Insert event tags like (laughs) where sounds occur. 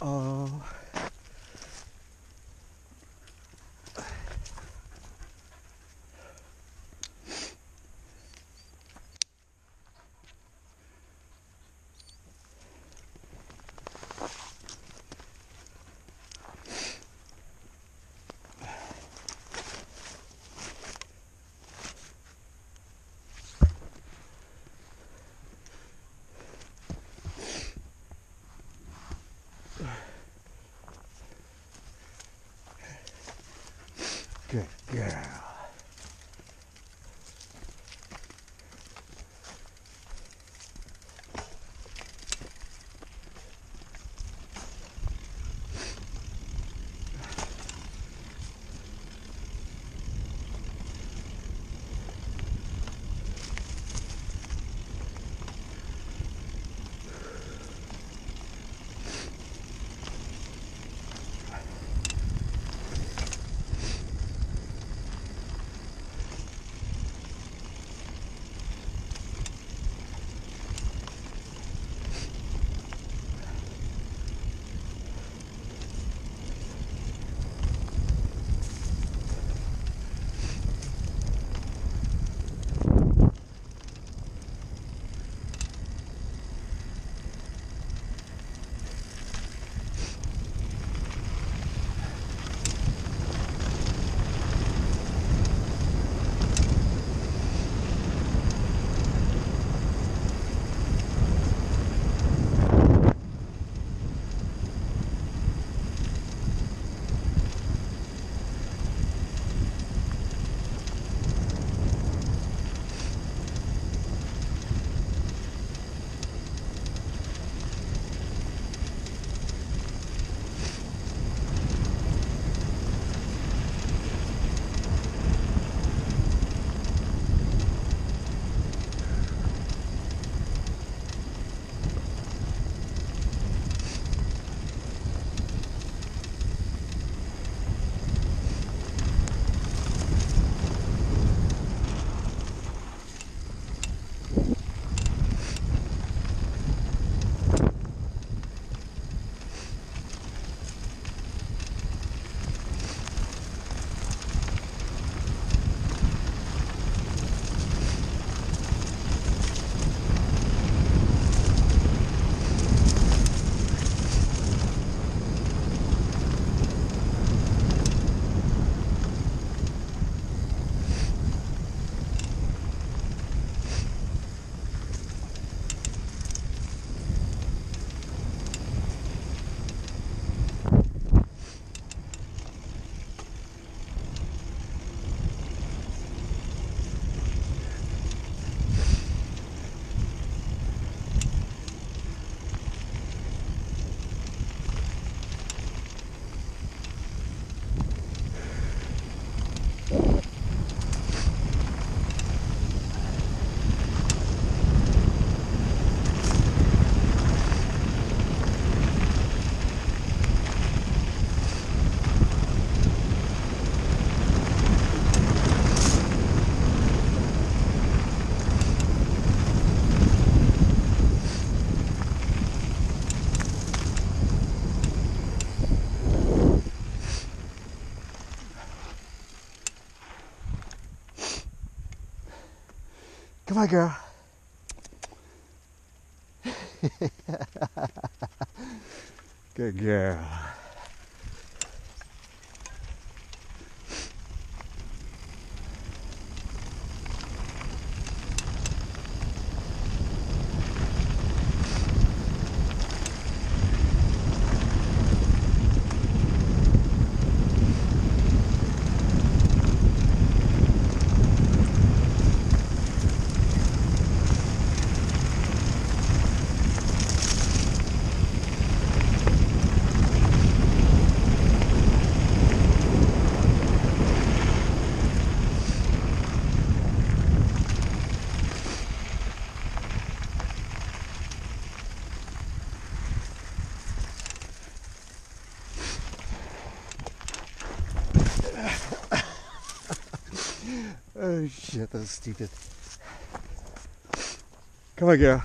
oh. Good girl. On, girl. (laughs) Good girl. Oh shit, that's stupid. Come on, girl.